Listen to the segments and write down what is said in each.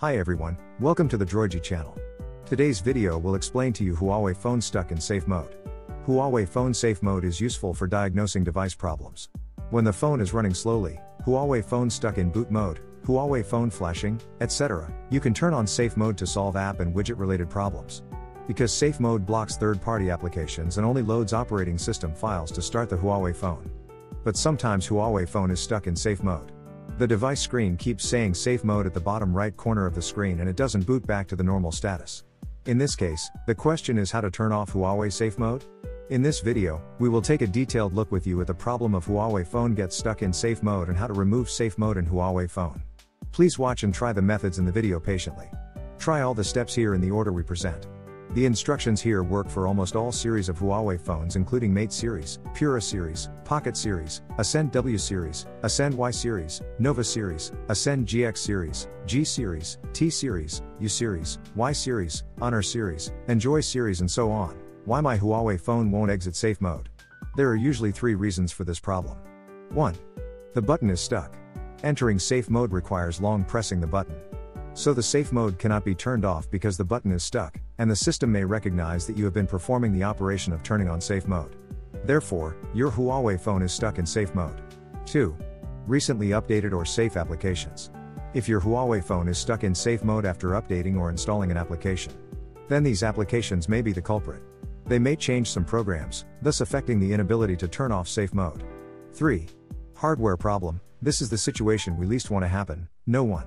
Hi everyone, welcome to the Droigy channel. Today's video will explain to you Huawei phone stuck in safe mode. Huawei phone safe mode is useful for diagnosing device problems. When the phone is running slowly, Huawei phone stuck in boot mode, Huawei phone flashing, etc., you can turn on safe mode to solve app and widget related problems. Because safe mode blocks third party applications and only loads operating system files to start the Huawei phone. But sometimes Huawei phone is stuck in safe mode. The device screen keeps saying safe mode at the bottom right corner of the screen and it doesn't boot back to the normal status. In this case, the question is how to turn off Huawei safe mode? In this video, we will take a detailed look with you at the problem of Huawei phone gets stuck in safe mode and how to remove safe mode in Huawei phone. Please watch and try the methods in the video patiently. Try all the steps here in the order we present. The instructions here work for almost all series of Huawei phones including Mate series, Pura series, Pocket series, Ascend W series, Ascend Y series, Nova series, Ascend GX series, G series, T series, U series, Y series, Honor series, Enjoy series and so on. Why my Huawei phone won't exit safe mode? There are usually three reasons for this problem. 1. The button is stuck. Entering safe mode requires long pressing the button. So the safe mode cannot be turned off because the button is stuck, and the system may recognize that you have been performing the operation of turning on safe mode. Therefore, your Huawei phone is stuck in safe mode. 2. Recently updated or safe applications. If your Huawei phone is stuck in safe mode after updating or installing an application, then these applications may be the culprit. They may change some programs, thus affecting the inability to turn off safe mode. 3. Hardware problem. This is the situation we least want to happen, no one.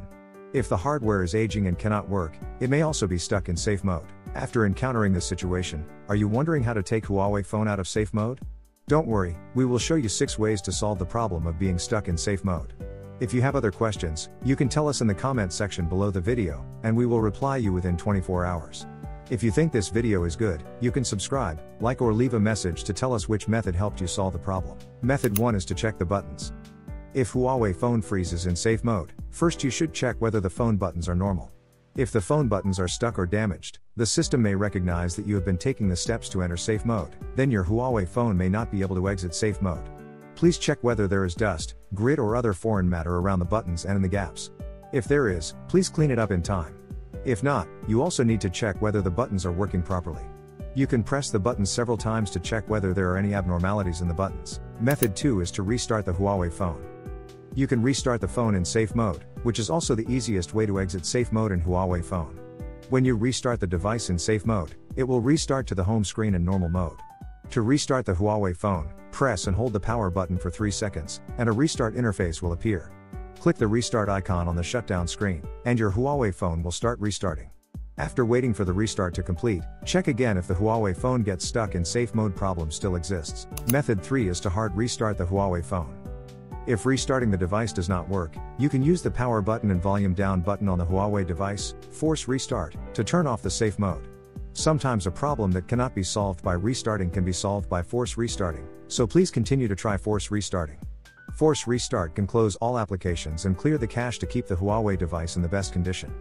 If the hardware is aging and cannot work, it may also be stuck in safe mode. After encountering this situation, are you wondering how to take Huawei phone out of safe mode? Don't worry, we will show you 6 ways to solve the problem of being stuck in safe mode. If you have other questions, you can tell us in the comment section below the video, and we will reply you within 24 hours. If you think this video is good, you can subscribe, like or leave a message to tell us which method helped you solve the problem. Method 1 is to check the buttons. If Huawei phone freezes in safe mode, first you should check whether the phone buttons are normal. If the phone buttons are stuck or damaged, the system may recognize that you have been taking the steps to enter safe mode, then your Huawei phone may not be able to exit safe mode. Please check whether there is dust, grit or other foreign matter around the buttons and in the gaps. If there is, please clean it up in time. If not, you also need to check whether the buttons are working properly. You can press the buttons several times to check whether there are any abnormalities in the buttons. Method 2 is to restart the Huawei phone. You can restart the phone in safe mode, which is also the easiest way to exit safe mode in Huawei phone. When you restart the device in safe mode, it will restart to the home screen in normal mode. To restart the Huawei phone, press and hold the power button for 3 seconds, and a restart interface will appear. Click the restart icon on the shutdown screen, and your Huawei phone will start restarting. After waiting for the restart to complete, check again if the Huawei phone gets stuck in safe mode problem still exists. Method 3 is to hard restart the Huawei phone. If restarting the device does not work, you can use the power button and volume down button on the Huawei device, force restart, to turn off the safe mode. Sometimes a problem that cannot be solved by restarting can be solved by force restarting, so please continue to try force restarting. Force restart can close all applications and clear the cache to keep the Huawei device in the best condition.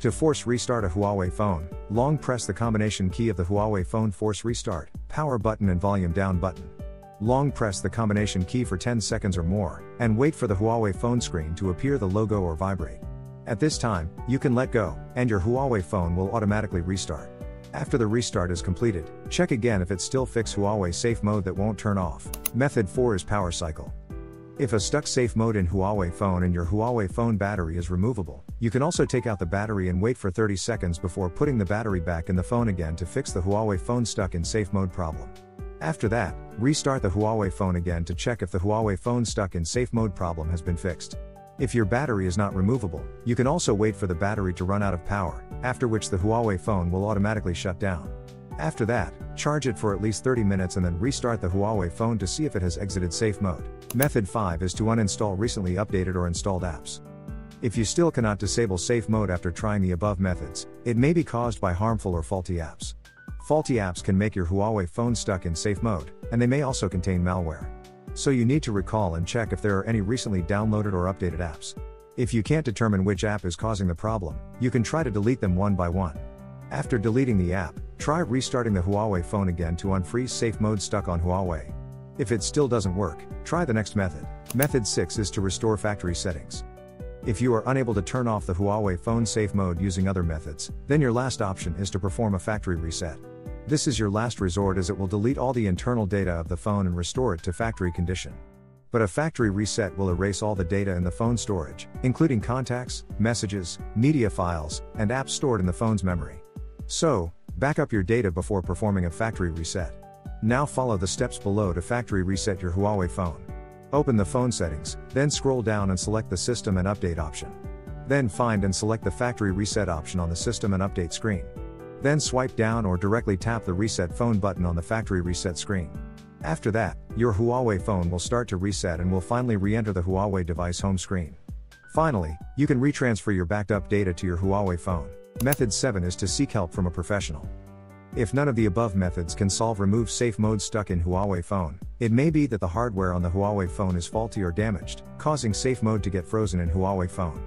To force restart a Huawei phone, long press the combination key of the Huawei phone force restart, power button and volume down button. Long press the combination key for 10 seconds or more, and wait for the Huawei phone screen to appear the logo or vibrate. At this time, you can let go, and your Huawei phone will automatically restart. After the restart is completed, check again if it's still fixed Huawei safe mode that won't turn off. Method 4 is power cycle. If a stuck safe mode in Huawei phone and your Huawei phone battery is removable, you can also take out the battery and wait for 30 seconds before putting the battery back in the phone again to fix the Huawei phone stuck in safe mode problem. After that, restart the Huawei phone again to check if the Huawei phone stuck in safe mode problem has been fixed. If your battery is not removable, you can also wait for the battery to run out of power, after which the Huawei phone will automatically shut down. After that, charge it for at least 30 minutes and then restart the Huawei phone to see if it has exited safe mode. Method 5 is to uninstall recently updated or installed apps. If you still cannot disable safe mode after trying the above methods, it may be caused by harmful or faulty apps. Faulty apps can make your Huawei phone stuck in safe mode, and they may also contain malware. So you need to recall and check if there are any recently downloaded or updated apps. If you can't determine which app is causing the problem, you can try to delete them one by one. After deleting the app, try restarting the Huawei phone again to unfreeze safe mode stuck on Huawei. If it still doesn't work, try the next method. Method 6 is to restore factory settings. If you are unable to turn off the Huawei phone safe mode using other methods, then your last option is to perform a factory reset. This is your last resort as it will delete all the internal data of the phone and restore it to factory condition. But a factory reset will erase all the data in the phone storage, including contacts, messages, media files, and apps stored in the phone's memory. So, back up your data before performing a factory reset. Now follow the steps below to factory reset your Huawei phone. Open the phone settings, then scroll down and select the System and Update option. Then find and select the Factory Reset option on the System and Update screen. Then swipe down or directly tap the Reset Phone button on the Factory Reset screen. After that, your Huawei phone will start to reset and will finally re-enter the Huawei device home screen. Finally, you can retransfer your backed up data to your Huawei phone. Method 7 is to seek help from a professional. If none of the above methods can solve remove safe mode stuck in Huawei phone, it may be that the hardware on the Huawei phone is faulty or damaged, causing safe mode to get frozen in Huawei phone.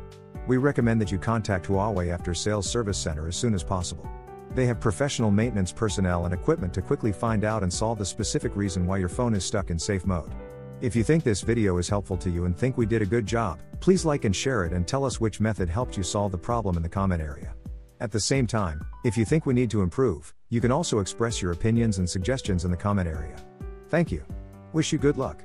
We recommend that you contact Huawei after sales service center as soon as possible. They have professional maintenance personnel and equipment to quickly find out and solve the specific reason why your phone is stuck in safe mode. If you think this video is helpful to you and think we did a good job, please like and share it and tell us which method helped you solve the problem in the comment area. At the same time, if you think we need to improve, you can also express your opinions and suggestions in the comment area. Thank you. Wish you good luck.